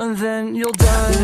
and then you'll die.